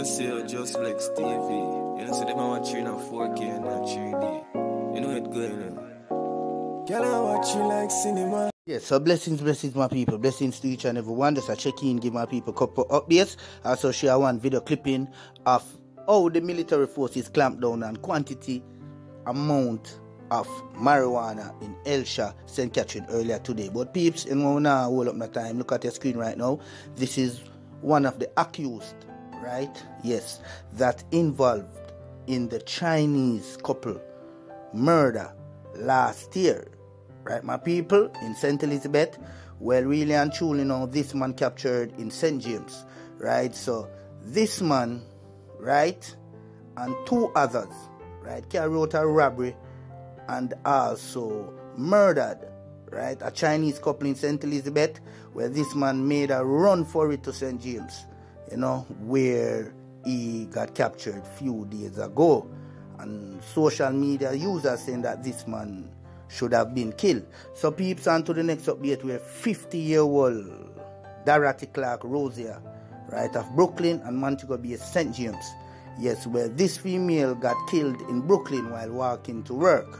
can see you just like Stevie. You know, so they might watch you in a 4K and not 3D. You know it going on. Can I watch you like cinema? Yes, so blessings, blessings, my people. Blessings to each and every one. Just a check in, give my people a couple updates. Also, share one video clipping of how the military forces clamped down on quantity, amount of marijuana in Elsha, St. Catherine earlier today. But peeps, and we now hold up my time. Look at your screen right now. This is one of the accused, right? Yes, that involved in the Chinese couple murder last year. Right, my people, in St. Elizabeth. Well, really and truly, now this man captured in St. James. Right, so this man, right, and two others, right, carried out a robbery and also murdered, right, a Chinese couple in St. Elizabeth, where this man made a run for it to St. James, you know, where he got captured few days ago. And social media users saying that this man should have been killed. So peeps on to the next update where 50 year old Dorothy Clark Rosier, right, of Brooklyn and Montego Bay St. James. Yes, where this female got killed in Brooklyn while walking to work.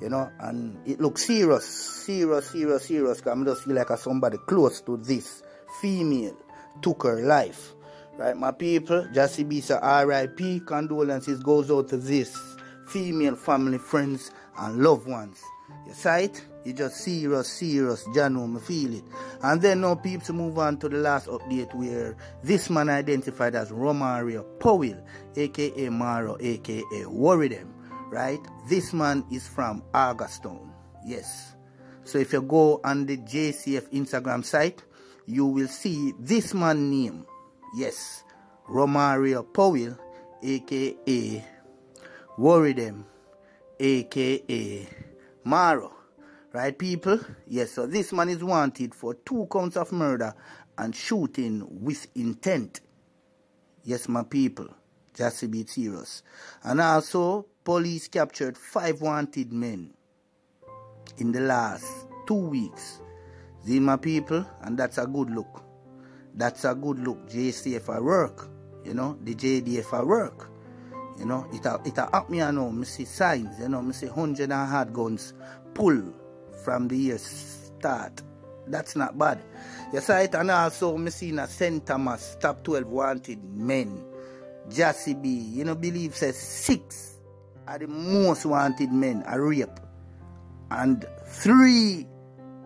You know, and it looks serious, serious, serious, serious. Cause I just feel like somebody close to this female took her life. Right, my people, Jassy Bisa RIP, condolences goes out to this female family, friends, and loved ones. You sight? You just serious, serious, Jano, me feel it. And then now people move on to the last update where this man identified as Romario Powell, aka Maro, aka Worry Them, right? This man is from August Town. Yes. So if you go on the JCF Instagram site, you will see this man name. Yes. Romario Powell, aka Worry Them, aka Maro. Right, people? Yes, so this man is wanted for two counts of murder and shooting with intent. Yes, my people. Just to be serious. And also, police captured five wanted men in the last two weeks. See, my people? And that's a good look. That's a good look. JCFI work. You know, the JDFI work. You know, it a, it a up me I know, me see signs, you know, me see hundred and hard guns pull from the year start. That's not bad. You saw it and also me see in a St. Thomas top 12 wanted men. Jassy B, you know, believe says six are the most wanted men are rape. And three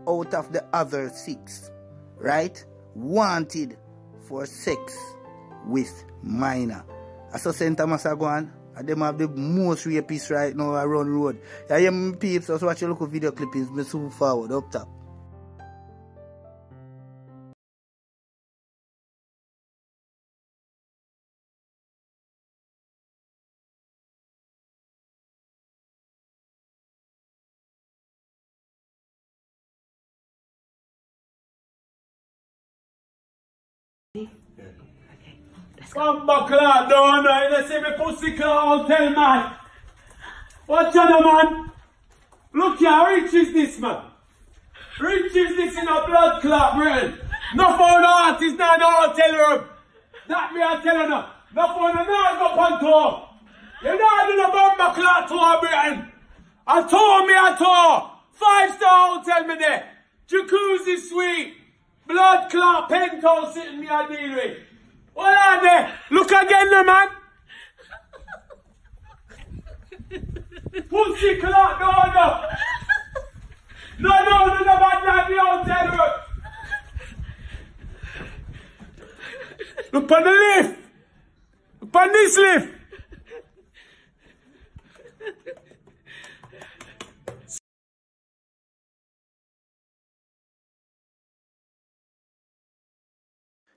out of the other six, right, wanted for sex with minor. I saw St. Thomas are going and them have the most rapists right now around the road. Yeah, my peeps, just watch a local video clippings, me zoom forward, up top. Fuck buckler, don't know. You see me pussy claw hotel, man. Watch out, man. Look here, rich is this, man. Rich is this in a blood clot, man. No the artist, not the hotel room. That me I tell you now. No for the not go on tour. You not do the bomber clot tour, man. I told me I told. Five star hotel me there. Jacuzzi suite. Blood clot penthouse sitting me I deal with. What are they? Look again, no man. Pussy clock, no, no. No, no, no, no, man, not the hotel room. Look on the lift. Look on this lift.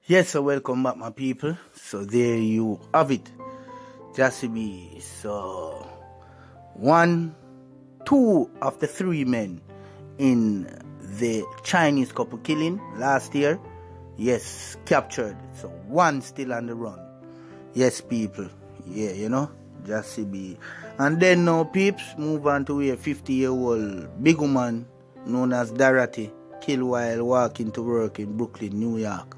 Yes, so welcome back, my people. So there you have it. Just be so one, two of the three men in the Chinese couple killing last year, yes, captured. So one still on the run. Yes, people. Yeah, you know, just be. And then now, peeps move on to a 50 year old big woman known as Dorothy, killed while walking to work in Brooklyn, New York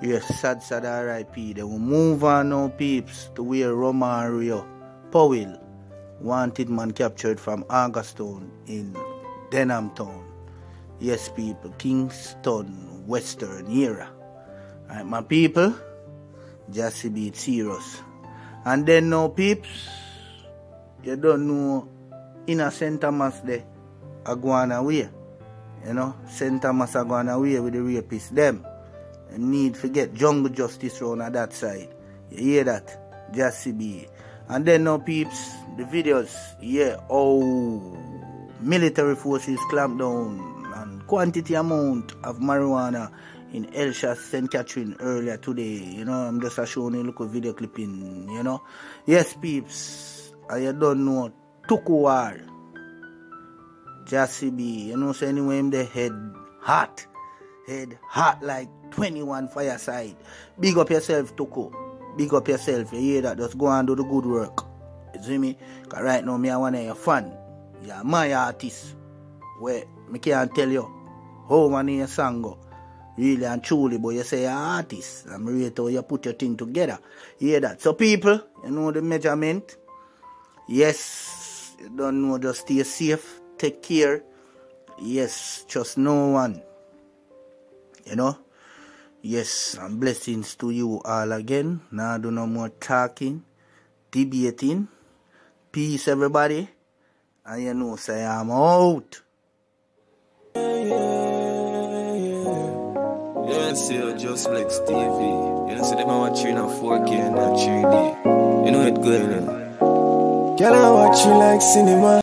Yes, sad, sad RIP. They will move on now, peeps, to where Romario Powell, wanted man captured from August Town in Denham Town. Yes, people, Kingston, Western era. Right, my people, just be serious. And then now, peeps, you don't know, in a St. Thomas there, a going away. You know, St. Thomas are away with the rapists, them need to get jungle justice round at that side. You hear that? Just. And then now peeps, the videos, yeah, oh military forces clamp down on quantity amount of marijuana in Elshas St. Catherine earlier today. You know, I'm just showing you a video clipping, you know. Yes, peeps, I don't know Tukuwar. Just be, you know, so anyway, him the head hot. Head hot like 21 fireside. Big up yourself, Toko. Big up yourself. You hear that? Just go and do the good work. You see me? Because right now, me I one of your fan. You're my artist. Where me can't tell you how many your song go. Really and truly, but you say you're artist. I'm ready to you put your thing together. You hear that? So people, you know the measurement. Yes, you don't know, just stay safe. Take care. Yes, trust no one. You know? Yes, and blessings to you all again. Now do no more talking, debating. Peace, everybody. And you know, say I'm out. Yeah, see you just like Stevie. You know, see them watching on 4K and not 3D. You know it good, you know. Girl, I watch you like cinema.